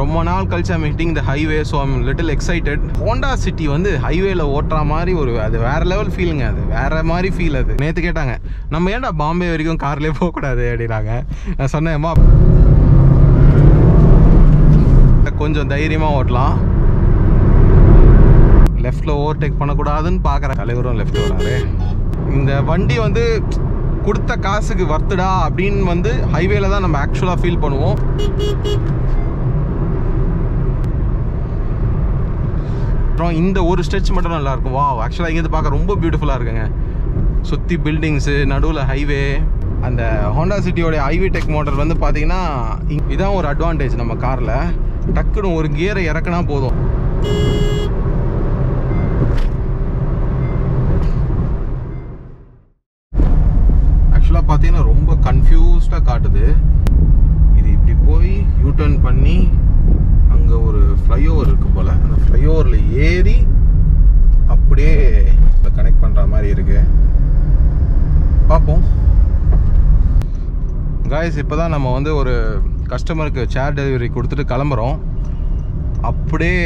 ரொம்ப நாள் கழிச்சு I'm hitting the highway so I'm little excited Honda City வந்து ஹைவேல ஓட்டுற மாதிரி ஒரு அது வேற லெவல் ஃபீலுங்க அது. வேற மாதிரி ஃபீல் அது. நேற்று கேட்டாங்க நம்ம ஏன்டா பாம்பே வரைக்கும் கார்லேயே போகக்கூடாது அப்படின்னாங்க. நான் சொன்னேன் கொஞ்சம் தைரியமாக ஓட்டலாம். லெஃப்டில் ஓவர்டேக் பண்ணக்கூடாதுன்னு பார்க்குறேன் தலைவரும் லெஃப்ட் வராரு. இந்த வண்டி வந்து கொடுத்த காசுக்கு வர்த்துடா அப்படின்னு வந்து ஹைவேல தான் நம்ம ஆக்சுவலாக ஃபீல் பண்ணுவோம். அப்புறம் இந்த ஒரு ஸ்டெச் மட்டும் நல்லாயிருக்கும். வா ஆக்சுவலாக இங்கேருந்து பார்க்க ரொம்ப பியூட்டிஃபுல்லாக இருக்குங்க. சுற்றி பில்டிங்ஸு நடுவில் ஹைவே அந்த ஹோண்டா சிட்டியோடைய ஐவி டெக் மோட்டர் வந்து பார்த்தீங்கன்னா இதான் ஒரு அட்வான்டேஜ் நம்ம காரில் டக்குன்னு ஒரு கியரை இறக்குனா போதும். ஆக்சுவலாக பார்த்தீங்கன்னா ரொம்ப கன்ஃபியூஸ்டாக காட்டுது. இது இப்படி போய் யூ டர்ன் பண்ணி அங்கே ஒரு ஃப்ளைஓவர் இருக்கு போல் அந்த ஃப்ளைஓவரில் ஏறி அப்படியே கனெக்ட் பண்ணுற மாதிரி இருக்கு பார்ப்போம் காய்ஸ் இப்போ தான் நம்ம வந்து ஒரு கஸ்டமருக்கு சேர் டெலிவரி கொடுத்துட்டு கிளம்புறோம். அப்படியே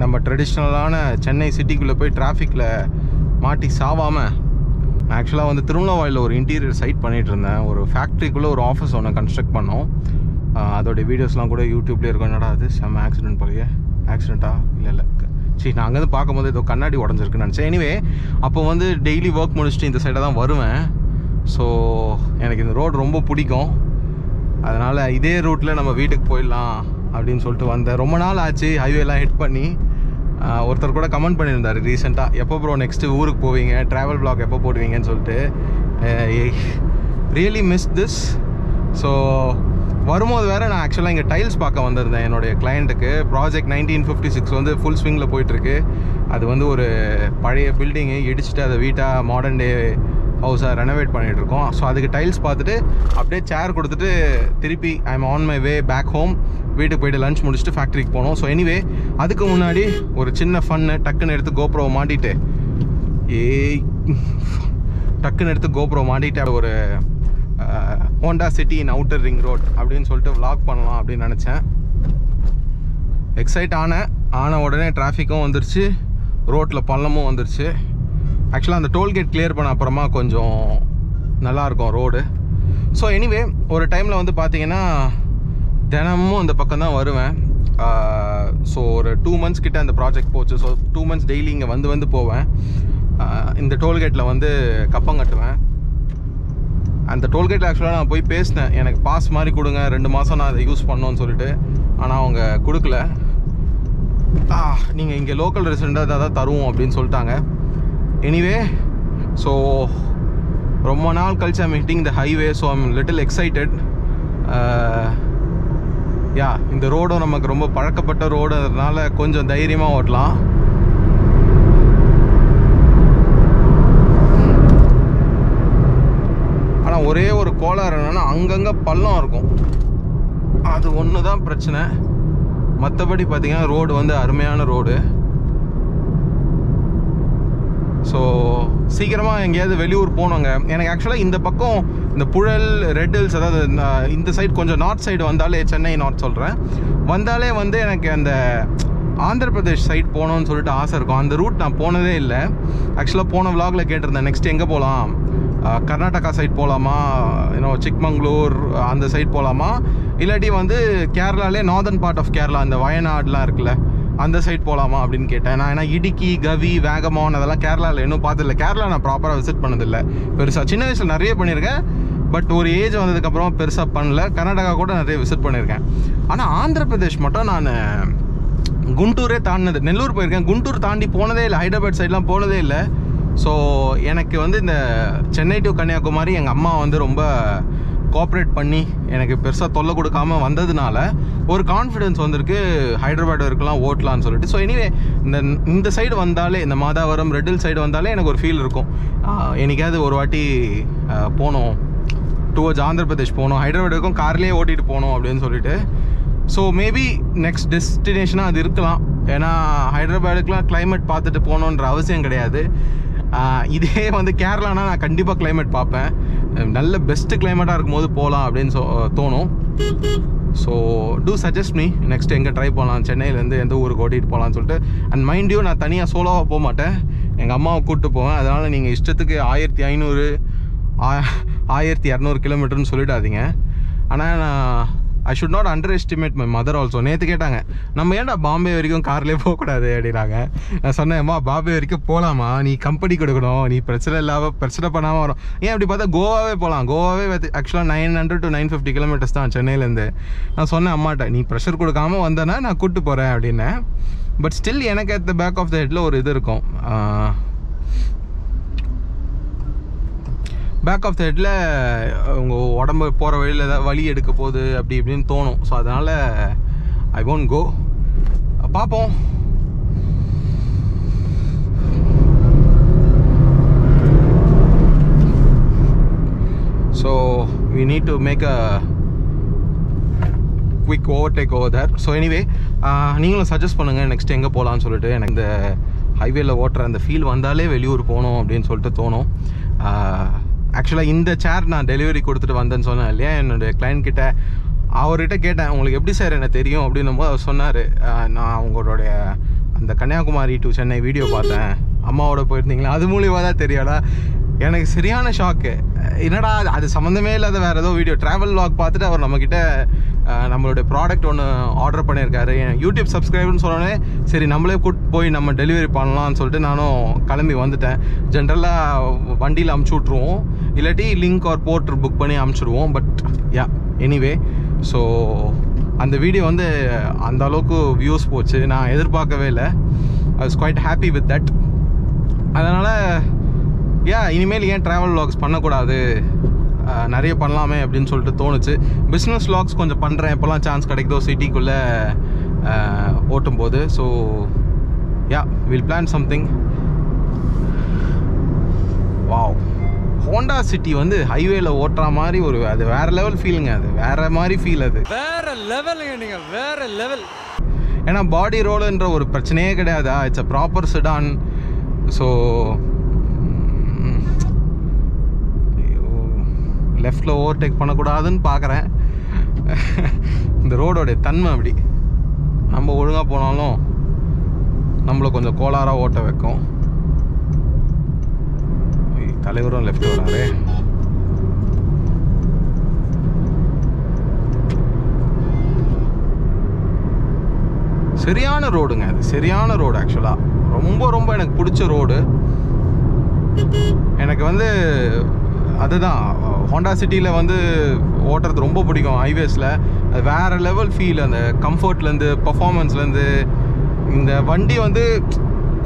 நம்ம ட்ரெடிஷ்னலான சென்னை சிட்டிக்குள்ளே போய் டிராஃபிக்கில் மாட்டி சாவாமல் ஆக்சுவலாக வந்து திருமணவாயில் ஒரு இன்டீரியர் சைட் பண்ணிட்டு இருந்தேன். ஒரு ஃபேக்ட்ரிக்குள்ளே ஒரு ஆஃபீஸ் ஒன்று கன்ஸ்ட்ரக்ட் பண்ணோம். அதோடைய வீடியோஸ்லாம் கூட யூடியூப்லேயே இருக்கும். என்னடா அது செம்ம ஆக்சிடென்ட் போலயே. ஆக்சிடென்ட்டா இல்லை இல்லை. சரி நான் அங்கேருந்து பார்க்கும்போது ஏதோ கண்ணாடி உடஞ்சிருக்குன்னு நினச்சேன். எனிவே அப்போ வந்து டெய்லி ஒர்க் முடிச்சுட்டு இந்த சைடை தான் வருவேன். ஸோ எனக்கு இந்த ரோடு ரொம்ப பிடிக்கும். அதனால் இதே ரூட்டில் நம்ம வீட்டுக்கு போயிடலாம் அப்படின்னு சொல்லிட்டு வந்தேன். ரொம்ப நாள் ஆச்சு ஹைவேலாம் ஹிட் பண்ணி. ஒருத்தர் கூட கமெண்ட் பண்ணியிருந்தார் ரீசெண்டாக எப்போ ப்ரோ நெக்ஸ்ட்டு ஊருக்கு போவீங்க? ட்ராவல் பிளாக் எப்போ போடுவீங்கன்னு சொல்லிட்டு. ரியலி மிஸ் திஸ் ஸோ வரும்போது வேறு நான் ஆக்சுவலாக இங்கே டைல்ஸ் பார்க்க வந்திருந்தேன் என்னுடைய கிளையண்ட்டுக்கு ப்ராஜெக்ட் நைன்டீன் ஃபிஃப்டி சிக்ஸ் வந்து ஃபுல் ஸ்விங்கில் போயிட்டுருக்கு அது வந்து ஒரு பழைய பில்டிங்கு இடிச்சிட்டு அதை வீட்டாக மாடர்ன் டே ஹவுஸாக ரெனோவேட் பண்ணிகிட்ருக்கோம் இருக்கோம் ஸோ அதுக்கு டைல்ஸ் பார்த்துட்டு அப்படியே சேர் கொடுத்துட்டு திருப்பி I am on my way back home வீட்டுக்கு போயிட்டு லஞ்ச் முடிச்சுட்டு ஃபேக்ட்ரிக்கு போனோம் ஸோ எனிவே அதுக்கு முன்னாடி ஒரு சின்ன ஃபன்னு டக்குன்னு எடுத்து கோப்ரோவை மாட்டிட்டு. ஏய் டக்குன்னு எடுத்து கோப்ரோ மாட்டிட்டு ஒரு Honda City in outer ring road அப்படின்னு சொல்லிட்டு விளாக் பண்ணலாம் அப்படின்னு நினச்சேன். எக்ஸைட் ஆனேன். ஆன உடனே டிராஃபிக்கும் வந்துருச்சு. ரோட்டில் பள்ளமும் வந்துருச்சு. ஆக்சுவலாக அந்த டோல்கேட் கிளியர் பண்ண அப்புறமா கொஞ்சம் நல்லாயிருக்கும் ரோடு ஸோ எனிவே ஒரு டைமில் வந்து பார்த்தீங்கன்னா தினமும் இந்த பக்கம் தான் வருவேன். ஸோ ஒரு டூ மந்த்ஸ் கிட்ட அந்த ப்ராஜெக்ட் போச்சு. ஸோ டூ மந்த்ஸ் டெய்லி இங்கே வந்து வந்து போவேன். இந்த டோல்கேட்டில் வந்து கப்பம் கட்டுவேன். அந்த டோல்கேட்டில் ஆக்சுவலாக நான் போய் பேசினேன். எனக்கு பாஸ் மாதிரி கொடுங்க. ரெண்டு மாதம் நான் அதை யூஸ் பண்ணோன்னு சொல்லிட்டு. ஆனால் அவங்க கொடுக்கல. நீங்கள் இங்கே லோக்கல் ரெசிடெண்ட்டாக தான் தருவோம் அப்படின்னு சொல்லிட்டாங்க. எனிவே ஸோ ரொம்ப நாள் கழிச்சு I'm hitting the highway so I'm little excited yeah இந்த ரோடும் நமக்கு ரொம்ப பழக்கப்பட்ட ரோடுனால கொஞ்சம் தைரியமாக ஓட்டலாம். ஆனால் ஒரே ஒரு கோளாறு என்னன்னா அங்கங்கே பள்ளம் இருக்கும். அது ஒன்று தான் பிரச்சனை. மற்றபடி பார்த்தீங்கன்னா ரோடு வந்து அருமையான ரோடு ஸோ சீக்கிரமாக எங்கேயாவது வெளியூர் போனோங்க எனக்கு ஆக்சுவலாக இந்த பக்கம் இந்த புழல் ரெட் ஹில்ஸ் அதாவது இந்த- இந்த சைடு கொஞ்சம் நார்த் சைடு வந்தாலே சென்னை நார்த் சொல்கிறேன் வந்தாலே வந்து எனக்கு அந்த ஆந்திர பிரதேஷ் சைட் போகணும்னு சொல்லிட்டு ஆசை இருக்கும். அந்த ரூட் நான் போனதே இல்லை. ஆக்சுவலாக போன விலாகில் கேட்டிருந்தேன். நெக்ஸ்ட் எங்கே போகலாம் கர்நாடகா சைட் போகலாமா இன்னும் சிக்மங்களூர் அந்த சைட் போகலாமா இல்லாட்டி வந்து கேரளாலே நார்தர்ன் பார்ட் ஆஃப் கேரளா அந்த வயநாடுலாம் இருக்குல்ல. அந்த சைட் போகலாமா அப்படின்னு கேட்டேன். நான் ஏன்னா இடுக்கி கவி வேகமான் அதெல்லாம் கேரளாவில் இன்னும் பார்த்ததில்ல. கேரளா நான் ப்ராப்பராக விசிட் பண்ணதில்லை. பெருசாக சின்ன வயசில் நிறைய பண்ணியிருக்கேன். பட் ஒரு ஏஜ் வந்ததுக்கப்புறம் பெருசாக பண்ணல. கர்நாடகா கூட நிறைய விசிட் பண்ணியிருக்கேன். ஆனால் ஆந்திர பிரதேஷ் மட்டும் நான் குண்டூரே தாண்டினது. நெல்லூர் போயிருக்கேன். குண்டூர் தாண்டி போனதே இல்லை. ஹைதராபாத் சைட்லாம் போனதே இல்லை. ஸோ எனக்கு வந்து இந்த சென்னை டு கன்னியாகுமரி எங்கள் அம்மா வந்து ரொம்ப கோஆப்ரேட் பண்ணி எனக்கு பெருசாக தொல்லை கொடுக்காம வந்ததுனால ஒரு கான்ஃபிடென்ஸ் வந்திருக்கு. ஹைதராபாத் இருக்கலாம் ஓட்டலாம்னு சொல்லிட்டு. ஸோ எனிவே இந்த இந்த சைடு வந்தாலே இந்த மாதாவரம் ரெட்டில் சைடு வந்தாலே எனக்கு ஒரு ஃபீல் இருக்கும். எனக்காவது ஒரு வாட்டி போனோம் டுவர்ட்ஸ் ஆந்திர பிரதேஷ் போகணும். ஹைதராபாத்க்கும் கார்லேயே ஓட்டிகிட்டு போகணும் அப்படின்னு சொல்லிட்டு. ஸோ மேபி நெக்ஸ்ட் டெஸ்டினேஷனாக அது இருக்கலாம். ஏன்னா ஹைதராபாத்துக்குலாம் கிளைமேட் பார்த்துட்டு போகணுன்ற அவசியம் கிடையாது. இதே வந்து கேரளானா நான் கண்டிப்பாக கிளைமேட் பார்ப்பேன். நல்ல பெஸ்ட்டு கிளைமேட்டாக இருக்கும்போது போகலாம் அப்படின்னு சொ தோணும். So do suggest me next எங்கே ட்ரை பண்ணலாம்? சென்னையிலேருந்து எந்த ஊருக்கு ஓட்டிகிட்டு போகலான்னு சொல்லிட்டு. அண்ட் மைண்ட் யூ நான் தனியாக சோலோவாக போக மாட்டேன். எங்கள் அம்மாவை கூப்பிட்டு போவேன். அதனால் நீங்கள் இஷ்டத்துக்கு ஆயிரத்தி ஐநூறு ஆயிரத்தி இரநூறு கிலோமீட்டர்னு சொல்லிடாதீங்க. ஆனால் நான் I should not underestimate my mother also நேற்று கேட்டாங்க நம்ம ஏன்டா பாம்பே வரைக்கும் கார்லேயே போகக்கூடாது? அப்படின்னாங்க. நான் சொன்னேன்மா பாம்பே வரைக்கும் போகலாமா நீ கம்பெனி கொடுக்கணும். நீ பிரச்சனை இல்லாமல் பிரச்சனை பண்ணாமல் வரும். ஏன் அப்படி பார்த்தா கோவாவே போகலாம் கோவாவே ஆக்சுவலாக nine hundred to nine fifty kilometers தான் சென்னையிலேருந்து. நான் சொன்னேன் அம்மாட்ட நீ ப்ரெஷர் கொடுக்காம வந்தேன்னா நான் கூப்பிட்டு போகிறேன் அப்படின்னேன். பட் ஸ்டில் எனக்கு at the back of the ஹெட்டில் ஒரு இது இருக்கும். பேக் ஆஃப் த ஹெட்டில் உங்கள் உடம்பு போகிற வழியில் ஏதாவது வலி எடுக்க போகுது அப்படி இப்படின்னு தோணும். ஸோ அதனால் ஐ ஒன்ட் கோ பார்ப்போம் so we need to make a quick overtake over there so anyway நீங்களும் சஜஸ்ட் பண்ணுங்கள் நெக்ஸ்ட் எங்கே போகலான்னு சொல்லிட்டு. எனக்கு இந்த ஹைவேல ஓட்டுற அந்த ஃபீல் வந்தாலே வெளியூர் போகணும் அப்படின்னு சொல்லிட்டு தோணும். ஆக்சுவலாக இந்த சேர் நான் டெலிவரி கொடுத்துட்டு வந்தேன்னு சொன்னேன் இல்லையா? என்னுடைய கிளைண்ட் கிட்ட. அவர்கிட்ட கேட்டேன் உங்களுக்கு எப்படி சார் எனக்கு தெரியும்? அப்படின்னும் போது அவர் சொன்னார் நான் உங்களுடைய அந்த கன்னியாகுமரி டு சென்னை வீடியோ பார்த்தேன். அம்மாவோட போயிருந்தீங்களா? அது மூலியமாக தான் தெரியாடா எனக்கு சரியான ஷாக்கு என்னடா அது- அது சம்மந்தமே இல்லாத வேறு ஏதோ வீடியோ ட்ராவல் லாக் பார்த்துட்டு அவர் நம்மக்கிட்ட நம்மளுடைய ப்ராடக்ட் ஒன்று ஆர்டர் பண்ணியிருக்காரு. யூடியூப் சப்ஸ்கிரைபர்னு சொன்னோடனே சரி நம்மளே கூட்டு போய் நம்ம டெலிவரி பண்ணலாம்னு சொல்லிட்டு நானும் கிளம்பி வந்துட்டேன். ஜென்ரலாக வண்டியில் அமுச்சு விட்ருவோம் இல்லாட்டி லிங்க் ஆர் போர்ட்டர் புக் பண்ணி அமுச்சிடுவோம் பட் யா எனிவே ஸோ அந்த வீடியோ வந்து அந்த அளவுக்கு வியூஸ் போச்சு. நான் எதிர்பார்க்கவே இல்லை. I was quite happy with that அதனால் யா இனிமேல் ஏன் ட்ராவல் லாக்ஸ் பண்ணக்கூடாது? நிறைய பண்ணலாமே அப்படின்னு சொல்லிட்டு தோணுச்சு. பிஸ்னஸ் லாக்ஸ் கொஞ்சம் பண்ணுறேன் எப்போல்லாம் சான்ஸ் கிடைக்குதோ சிட்டிக்குள்ளே ஓட்டும் போது so yeah will plan something wow Honda City வந்து ஹைவேல ஓட்டுற மாதிரி ஒரு அது வேற லெவல் ஃபீலுங்க அது. வேற மாதிரி ஃபீல் அது. வேற லெவலுங்க நீங்க வேற லெவல் ஏன்னா பாடி ரோலுன்ற ஒரு பிரச்சனையே கிடையாதா? It's a proper sedan so லெஃப்டில் ஓவர்டேக் பண்ணக்கூடாதுன்னு பார்க்குறேன் இந்த ரோடோடைய தன்மை அப்படி. நம்ம ஒழுங்காக போனாலும் நம்மளை கொஞ்சம் கோளாராக ஓட்ட வைக்கும். தலைவரும் லெஃப்ட் வராரு. சரியான ரோடுங்க அது. சரியான ரோடு ஆக்சுவலாக ரொம்ப ரொம்ப எனக்கு பிடிச்ச ரோடு எனக்கு வந்து அதுதான். ஹோண்டா சிட்டியில் வந்து ஓட்டுறது ரொம்ப பிடிக்கும் ஹைவேஸில் அது வேறு லெவல் ஃபீல் அந்த கம்ஃபர்ட்லேருந்து பர்ஃபார்மன்ஸ்லேருந்து இந்த வண்டி வந்து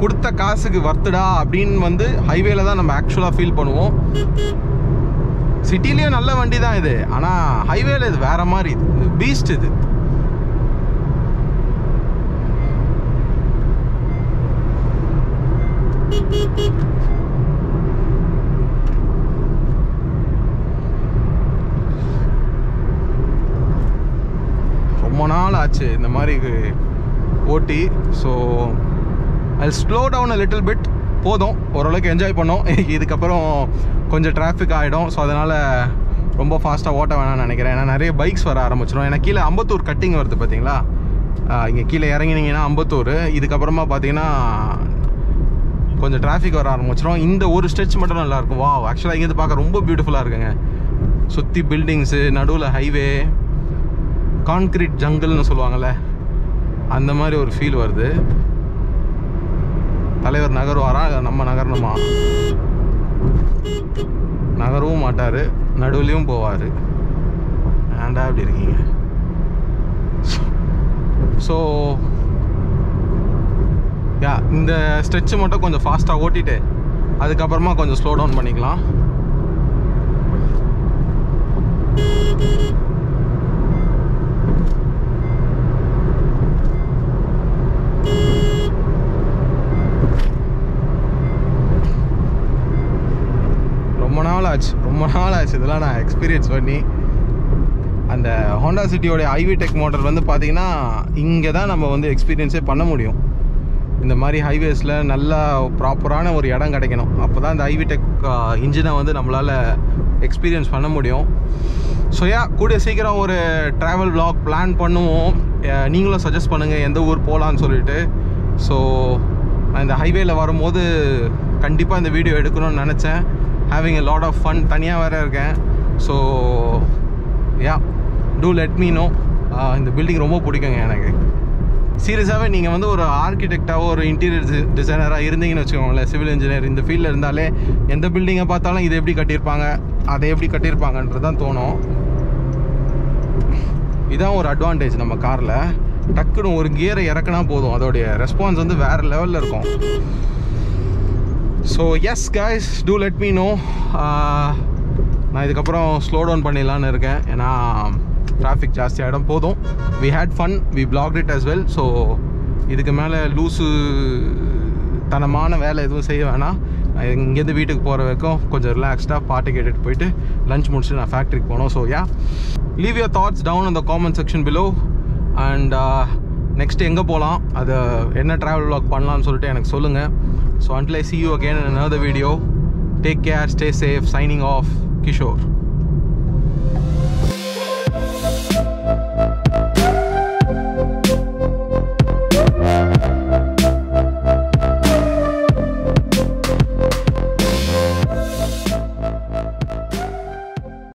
கொடுத்த காசுக்கு வர்த்துடா அப்படின்னு வந்து ஹைவேல தான் நம்ம ஆக்சுவலாக ஃபீல் பண்ணுவோம். சிட்டிலேயும் நல்ல வண்டி தான் இது. ஆனால் ஹைவேல இது வேற மாதிரி. இது பீஸ்ட் இது. ரொம்ப நாள் ஆச்சு இந்த மாதிரி ஓட்டி. ஸோ அது ஸ்லோ டவுன் லிட்டில் பிட் போதும். ஓரளவுக்கு என்ஜாய் பண்ணோம். இதுக்கப்புறம் கொஞ்சம் டிராஃபிக் ஆகிடும் ஸோ அதனால் ரொம்ப ஃபாஸ்ட்டாக ஓட்ட வேணாம்னு நினைக்கிறேன். ஏன்னா நிறைய பைக்ஸ் வர ஆரம்பிச்சிடும் ஏன்னா கீழே அம்பத்தூர் கட்டிங் வருது பார்த்தீங்களா இங்கே கீழே இறங்கினீங்கன்னா அம்பத்தூர். இதுக்கப்புறமா பார்த்தீங்கன்னா கொஞ்சம் டிராஃபிக் வர ஆரம்பிச்சிடும் இந்த ஒரு ஸ்ட்ரெச் மட்டும் நல்லாயிருக்கும் வா ஆக்சுவலாக இங்கேருந்து பார்க்க ரொம்ப பியூட்டிஃபுல்லாக இருக்குங்க. சுற்றி பில்டிங்ஸு நடுவில் ஹைவே கான்கிரீட் ஜங்கிள்னு சொல்லுவாங்கள்ல அந்த மாதிரி ஒரு ஃபீல் வருது. தலைவர் நகருவாரா நம்ம நகரணுமா? நகரவும் மாட்டார் நடுவுலையும் போவார். ஏண்டா அப்படி இருக்கீங்க? ஸோ யா இந்த ஸ்ட்ரெச்சு மட்டும் கொஞ்சம் ஃபாஸ்ட்டாக ஓட்டிட்டு அதுக்கப்புறமா கொஞ்சம் ஸ்லோ டவுன் பண்ணிக்கலாம் ரொம்ப நாள் ஆச்சு ரொம்ப நாள் ஆச்சு இதெல்லாம் நான் எக்ஸ்பீரியன்ஸ் பண்ணி அந்த ஹோண்டா சிட்டியோடைய ஐவி டெக் மோட்டர் வந்து பார்த்தீங்கன்னா இங்கே தான் நம்ம வந்து எக்ஸ்பீரியன்ஸே பண்ண முடியும். இந்த மாதிரி ஹைவேஸில் நல்லா ப்ராப்பரான ஒரு இடம் கிடைக்கணும். அப்போ தான் இந்த ஐவி டெக் இன்ஜினை வந்து நம்மளால் எக்ஸ்பீரியன்ஸ் பண்ண முடியும். ஸோ யா கூடிய சீக்கிரம் ஒரு ட்ராவல் vlog பிளான் பண்ணுவோம். நீங்களும் சஜஸ்ட் பண்ணுங்கள் எந்த ஊர் போகலான்னு சொல்லிட்டு. ஸோ நான் இந்த ஹைவேயில் வரும்போது கண்டிப்பாக இந்த வீடியோ எடுக்கணும்னு நினச்சேன். Having a lot of fun தனியாக வேறு இருக்கேன். So yeah do let me know இந்த பில்டிங் ரொம்ப பிடிக்குங்க எனக்கு. சீரியஸாகவே நீங்கள் வந்து ஒரு ஆர்கிடெக்டாவோ ஒரு இன்டீரியர் டிசைனராக இருந்தீங்கன்னு வச்சுக்கோங்களேன். சிவில் இன்ஜினியர் இந்த ஃபீல்டில் இருந்தாலே எந்த பில்டிங்கை பார்த்தாலும் இதை எப்படி கட்டியிருப்பாங்க அதை எப்படி கட்டியிருப்பாங்கன்றது தான் தோணும். இதான் ஒரு அட்வான்டேஜ் நம்ம காரில் டக்குன்னு ஒரு கியரை இறக்குனா போதும். அதோடைய ரெஸ்பான்ஸ் வந்து வேறு லெவலில் இருக்கும். So yes guys do let me know நான் இதுக்கப்புறம் ஸ்லோ டவுன் பண்ணிடலான்னு இருக்கேன். ஏன்னா டிராஃபிக் ஜாஸ்தியாகிடும் போதும். We had fun we vlog it as well so இதுக்கு மேலே லூஸு தனமான வேலை எதுவும் செய்ய வேணாம். இங்கேருந்து வீட்டுக்கு போகிற வரைக்கும் கொஞ்சம் ரிலாக்ஸ்டாக பாட்டு கேட்டுட்டு போயிட்டு லஞ்ச் முடிச்சுட்டு நான் ஃபேக்ட்ரிக்கு போனோம். So yeah leave your thoughts down இந்த comment section below and next எங்கே போகலாம் அதை என்ன ட்ராவல் வாக் பண்ணலாம்னு சொல்லிட்டு எனக்கு சொல்லுங்கள் so until see you again another video take care stay safe signing off Kishore